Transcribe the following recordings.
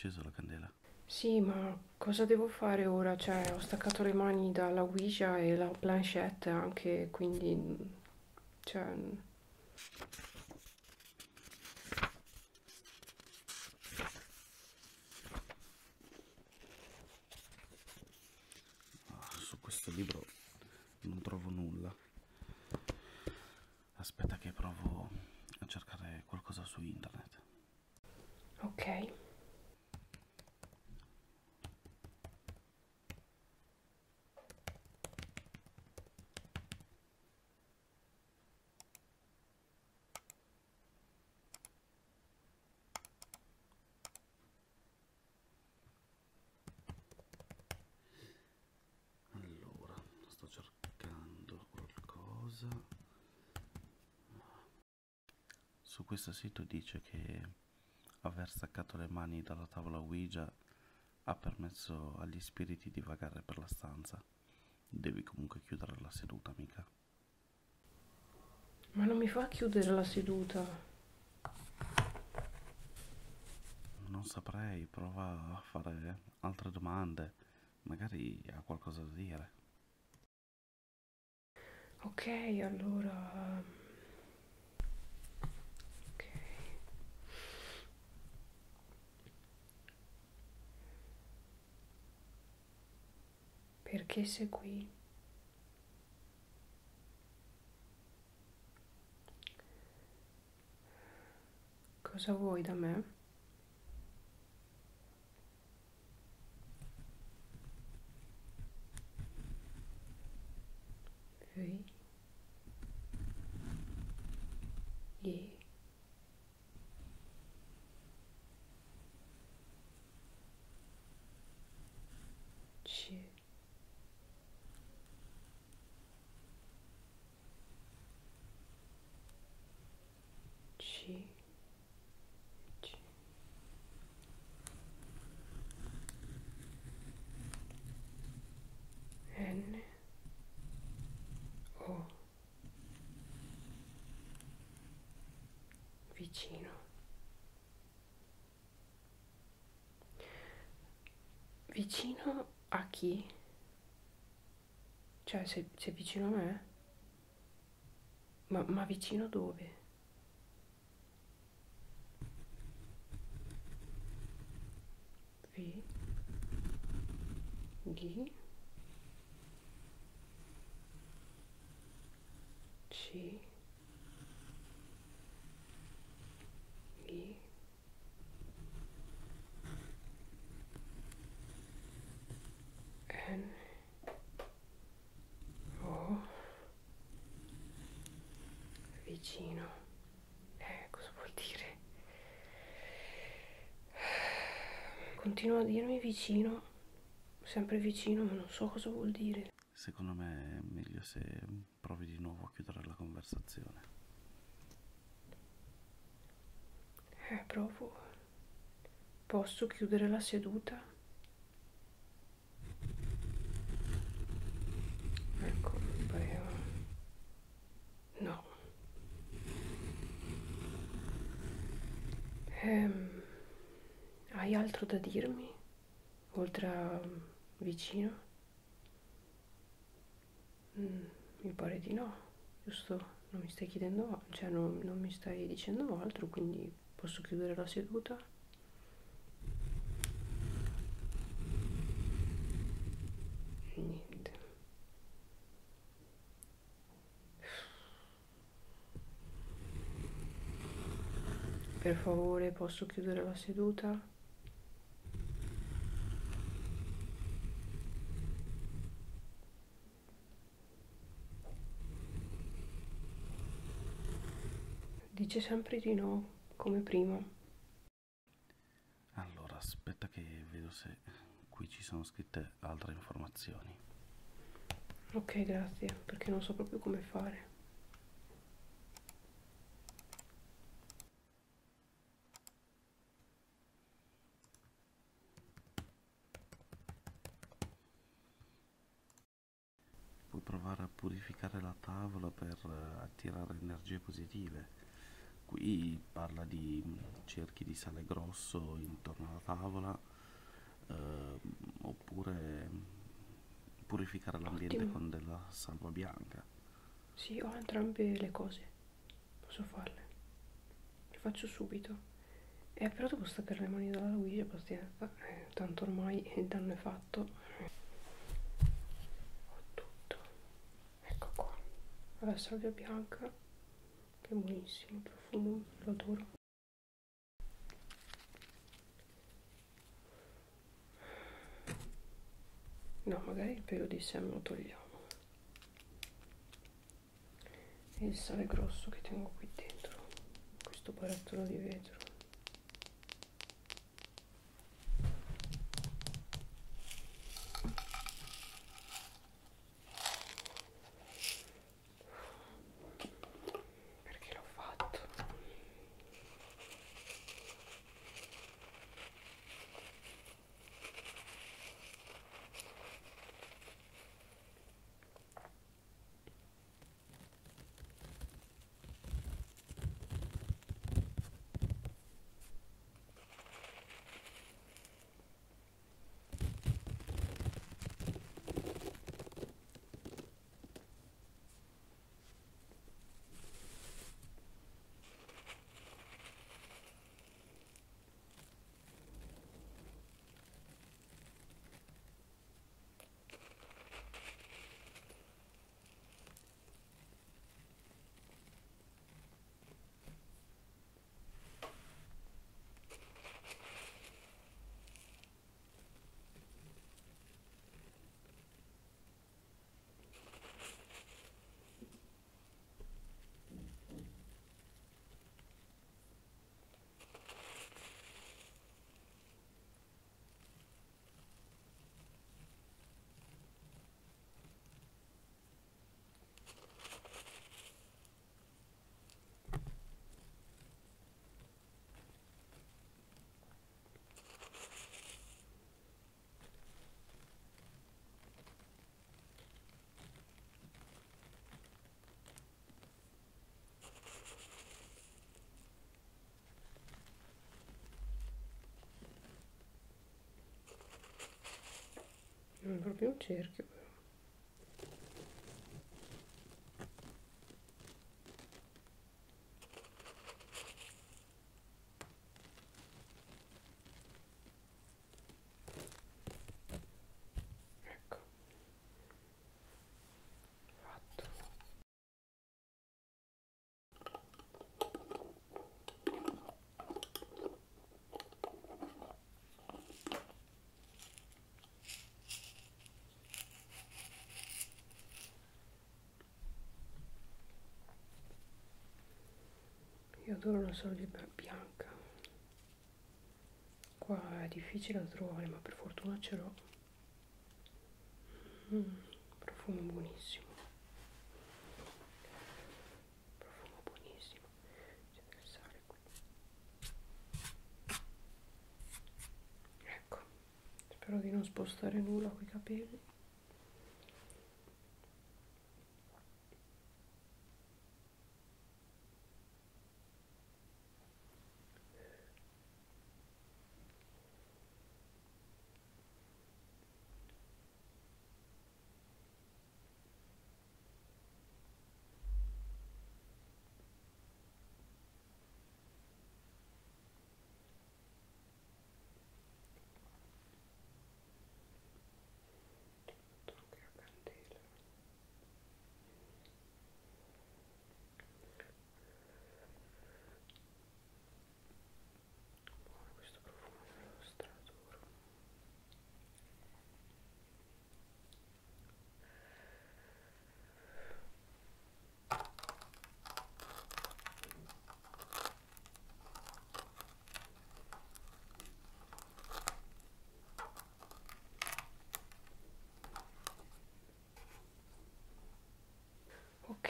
acceso la candela? Sì, ma cosa devo fare ora? Cioè, ho staccato le mani dalla Ouija e la planchette anche, quindi... Cioè... Ah, su questo libro non trovo nulla. Aspetta che provo a cercare qualcosa su internet. Ok. Qualcosa. Su questo sito dice che aver staccato le mani dalla tavola Ouija ha permesso agli spiriti di vagare per la stanza. Devi comunque chiudere la seduta, mica. Ma non mi fa chiudere la seduta. Non saprei, prova a fare altre domande. Magari ha qualcosa da dire. Ok, allora... Ok. Perché sei qui? Cosa vuoi da me? Ci. Ci. N. O. Vicino. Vicino a chi? Cioè, sei, sei vicino a me? Ma, ma vicino dove? G. C. I. N. O. Vicino. Eh? Continua a dirmi vicino, sempre vicino, ma non so cosa vuol dire. Secondo me è meglio se provi di nuovo a chiudere la conversazione. Eh, provo. Posso chiudere la seduta? Ecco, pareva. No. Ehm, hai altro da dirmi? Oltre a vicino? Mm, mi pare di no, giusto? Non mi stai chiedendo, cioè non, non mi stai dicendo altro, quindi posso chiudere la seduta? Niente. Per favore, posso chiudere la seduta? Dice sempre di no, come prima. Allora, aspetta che vedo se qui ci sono scritte altre informazioni. Ok, grazie, perché non so proprio come fare. Puoi provare a purificare la tavola per eh, attirare energie positive. Qui parla di cerchi di sale grosso intorno alla tavola, eh, oppure purificare l'ambiente con della salva bianca. Sì, ho entrambe le cose. Posso farle. Le faccio subito. Eh, però devo staccare le mani dalla Luigi, pazienza. Eh, tanto ormai il danno è fatto. Ho tutto. Ecco qua. La salvia bianca. Che buonissimo profumo, lo adoro. No, magari il pelo di seme lo togliamo. E il sale grosso che tengo qui dentro. Questo barattolo di vetro. Non è adoro la salvia bianca. Qua è difficile da trovare, ma per fortuna ce l'ho. Mm, profumo buonissimo. Profumo buonissimo. Ecco, spero di non spostare nulla con i capelli.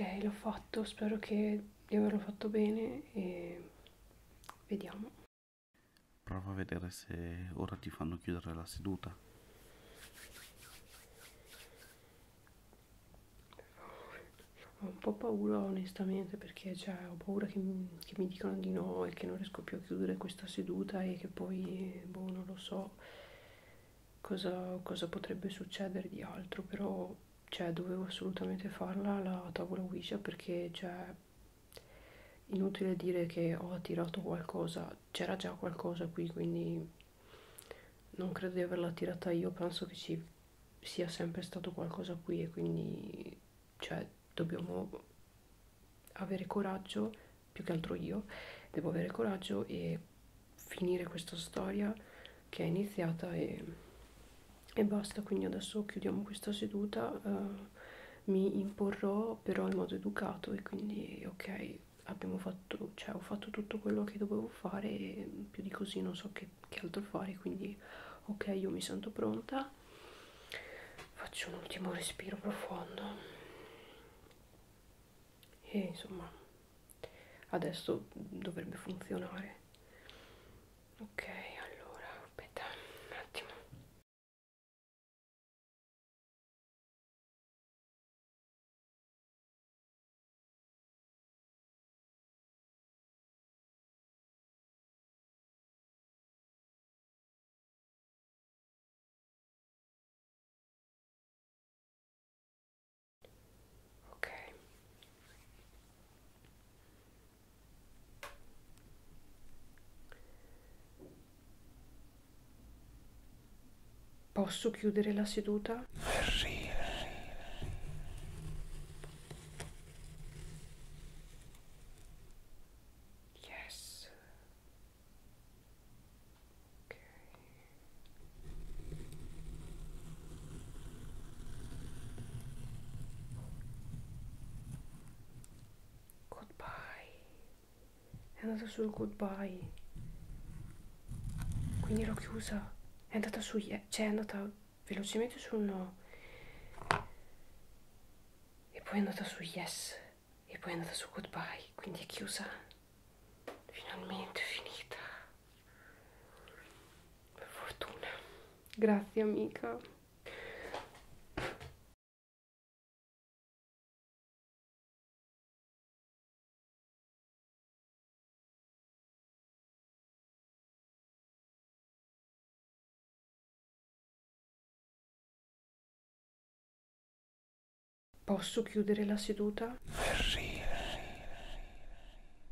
Ok, l'ho fatto, spero che di averlo fatto bene e vediamo. Prova a vedere se ora ti fanno chiudere la seduta. ho un po' paura onestamente perché cioè, ho paura che mi, che mi dicano di no e che non riesco più a chiudere questa seduta e che poi, boh, non lo so cosa, cosa potrebbe succedere di altro, però cioè, dovevo assolutamente farla la tavola Ouija perché cioè, inutile dire che ho attirato qualcosa, c'era già qualcosa qui, quindi non credo di averla tirata io, penso che ci sia sempre stato qualcosa qui e quindi cioè dobbiamo avere coraggio, più che altro io, devo avere coraggio e finire questa storia che è iniziata e, e basta, quindi adesso chiudiamo questa seduta, uh, mi imporrò però in modo educato e quindi ok, abbiamo fatto, cioè ho fatto tutto quello che dovevo fare e più di così non so che, che altro fare, quindi ok, io mi sento pronta, faccio un ultimo respiro profondo. E insomma adesso dovrebbe funzionare. Ok allora aspetta un attimo ok Posso chiudere la seduta? Yes. Ok. Goodbye. È andata sul goodbye. Quindi l'ho chiusa. È andata su. Cioè è andata velocemente sul no. E poi è andata su yes. E poi è andata su goodbye. Quindi è chiusa. Finalmente finita. Per fortuna. Grazie amica. Posso chiudere la seduta?